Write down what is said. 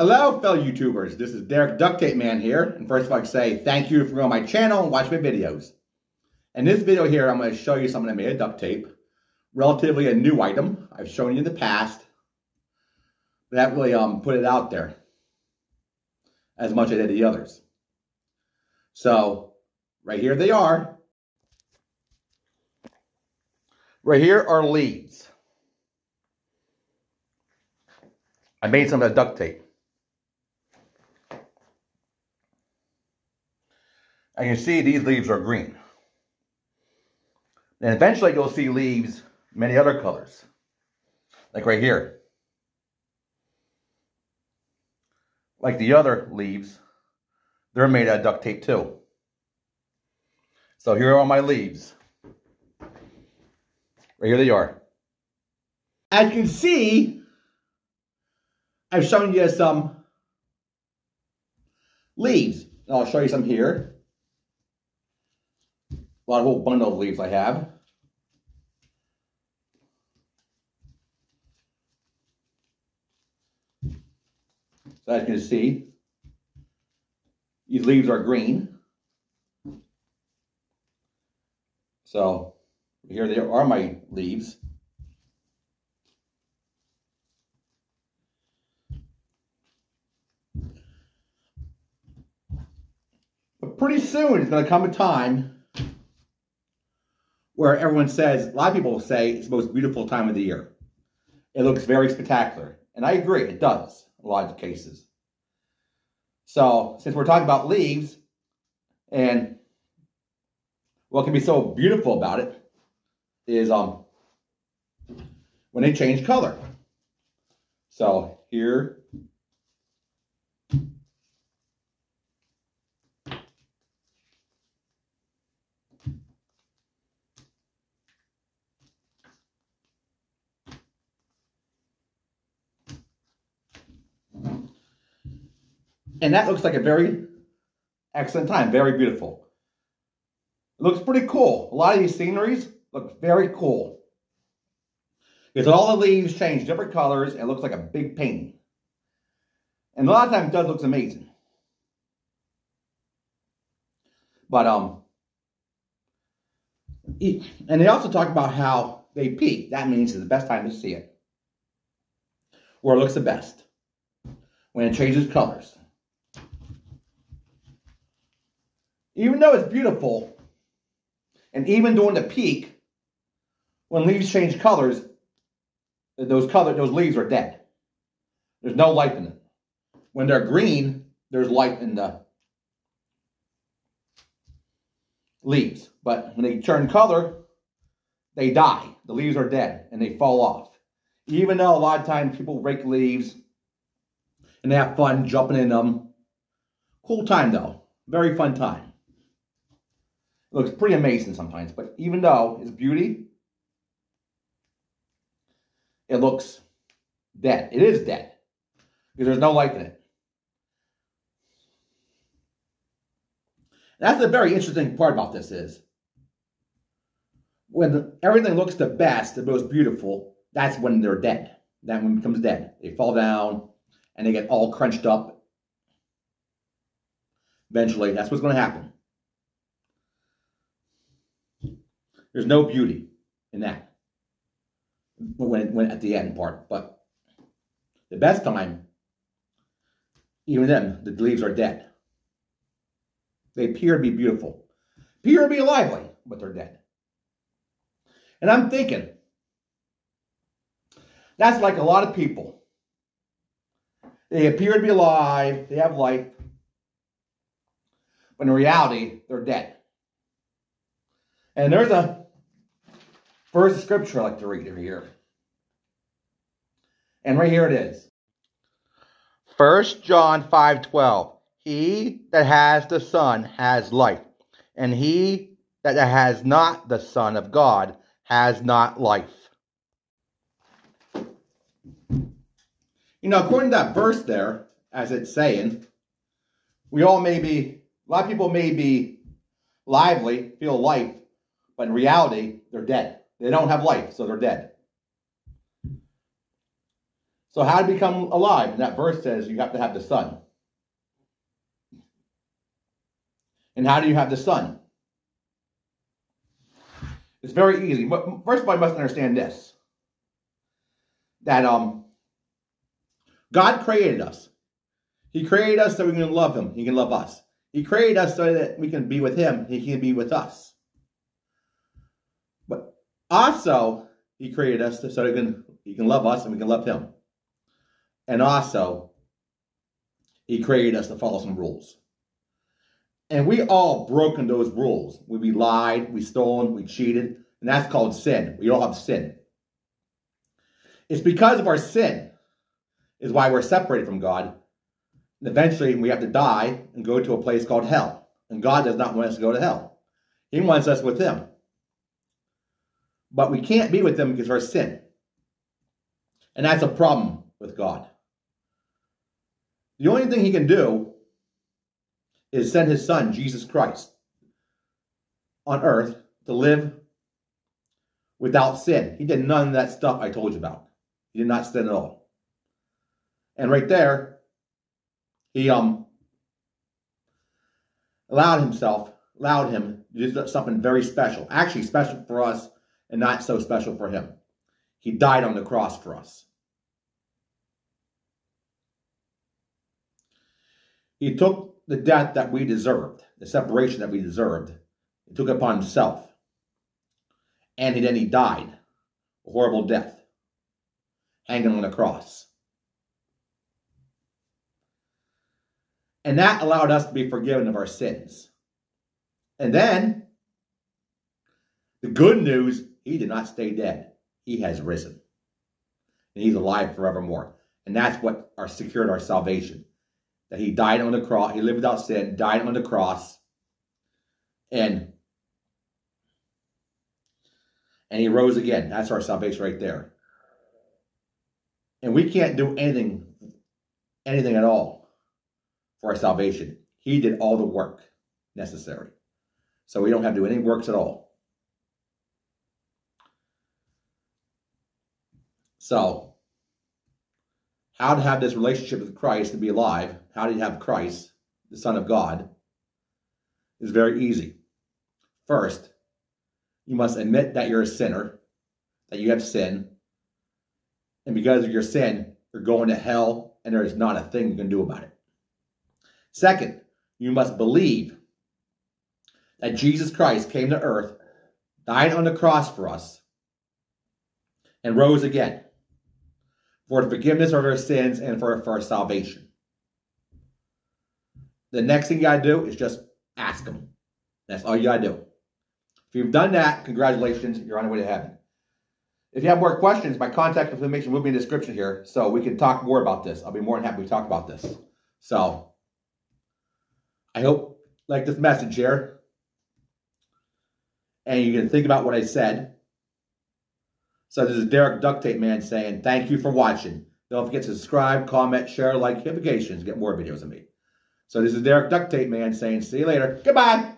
Hello, fellow YouTubers. This is Derek Duct Tape Man here. And first of all, I'd say thank you for going on my channel and watching my videos. In this video here, I'm going to show you something I made of duct tape. Relatively a new item. I've shown you in the past. But that really um, put it out there as much as I did the others. So, right here they are. Right here are leads. I made some of the duct tape. And can see these leaves are green. And eventually you'll see leaves many other colors. Like right here. Like the other leaves, they're made out of duct tape too. So here are my leaves. Right here they are. As you can see, I've shown you some leaves. I'll show you some here. Lot of whole bundle of leaves I have. So as you can see, these leaves are green. So here they are my leaves. But pretty soon it's going to come a time where everyone says, a lot of people say it's the most beautiful time of the year. It looks very spectacular. And I agree, it does, in a lot of cases. So, since we're talking about leaves, and what can be so beautiful about it is um, when they change color. So, here And that looks like a very excellent time. Very beautiful. It looks pretty cool. A lot of these sceneries look very cool. Because all the leaves change different colors it looks like a big painting. And a lot of times it does look amazing. But, um, and they also talk about how they peak. That means it's the best time to see it. Where it looks the best. When it changes colors. Even though it's beautiful, and even during the peak, when leaves change colors, those color those leaves are dead. There's no life in them. When they're green, there's life in the leaves. But when they turn color, they die. The leaves are dead and they fall off. Even though a lot of times people rake leaves and they have fun jumping in them. Cool time though. Very fun time. Looks pretty amazing sometimes, but even though it's beauty, it looks dead. It is dead because there's no life in it. That's the very interesting part about this is when everything looks the best, the most beautiful, that's when they're dead. That one becomes dead. They fall down and they get all crunched up. Eventually, that's what's going to happen. There's no beauty in that when, when at the end part. But the best time, even then, the leaves are dead. They appear to be beautiful, appear to be lively, but they're dead. And I'm thinking, that's like a lot of people. They appear to be alive, they have life, but in reality, they're dead. And there's a First scripture I like to read every year. And right here it is. First John 5:12. He that has the Son has life, and he that has not the Son of God has not life. You know, according to that verse there, as it's saying, we all may be, a lot of people may be lively, feel life, but in reality, they're dead. They don't have life, so they're dead. So how to become alive? And that verse says you have to have the Son. And how do you have the Son? It's very easy. But First of all, you must understand this. That um, God created us. He created us so we can love him. He can love us. He created us so that we can be with him. He can be with us. Also, he created us so he can, he can love us and we can love him. And also, he created us to follow some rules. And we all broken those rules. We, we lied, we stolen, we cheated, and that's called sin. We all have sin. It's because of our sin is why we're separated from God. And eventually we have to die and go to a place called hell. And God does not want us to go to hell. He wants us with him. But we can't be with them because of our sin. And that's a problem with God. The only thing he can do is send his son, Jesus Christ, on earth to live without sin. He did none of that stuff I told you about. He did not sin at all. And right there, he um allowed himself, allowed him to do something very special. Actually, special for us and not so special for him. He died on the cross for us. He took the death that we deserved, the separation that we deserved. He took upon himself. And then he died a horrible death, hanging on the cross. And that allowed us to be forgiven of our sins. And then, the good news, he did not stay dead. He has risen. And he's alive forevermore. And that's what our secured our salvation that he died on the cross. He lived without sin, died on the cross, and and he rose again. That's our salvation right there. And we can't do anything, anything at all for our salvation. He did all the work necessary. So we don't have to do any works at all. So how to have this relationship with Christ to be alive, how do you have Christ, the Son of God, is very easy. First, you must admit that you're a sinner, that you have sin, and because of your sin, you're going to hell, and there is not a thing you can do about it. Second, you must believe that Jesus Christ came to earth, died on the cross for us, and rose again for the forgiveness of our sins and for, for our salvation. The next thing you got to do is just ask Him. That's all you got to do. If you've done that, congratulations, you're on your way to heaven. If you have more questions, my contact information will be in the description here, so we can talk more about this. I'll be more than happy to talk about this. So, I hope like this message here, and you can think about what I said, so this is Derek Duct Tape Man saying, thank you for watching. Don't forget to subscribe, comment, share, like, notifications, get more videos of me. So this is Derek Duct Tape Man saying, see you later. Goodbye.